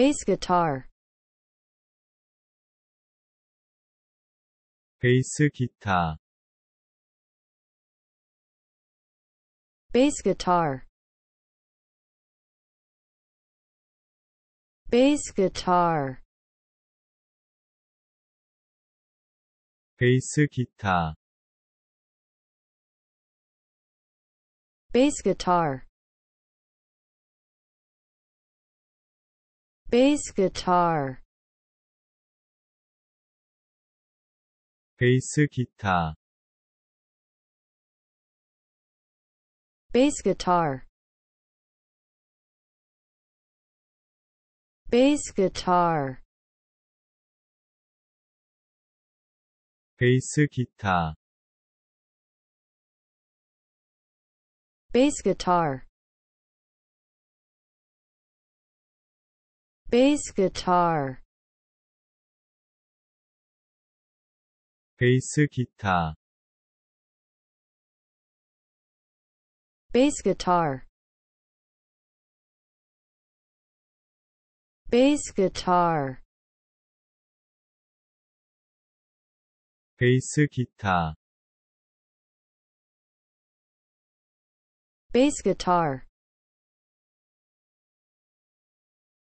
Bass guitar. Bass guitar. bass guitar bass guitar 베이스 기타 bass guitar bass guitar. 베이스 기타 bass guitar. Bass guitar. 베이스 기타 bass guitar. bass guitar. 베이스 기타 bass guitar. Bass guitar. 베이스 기타 bass guitar.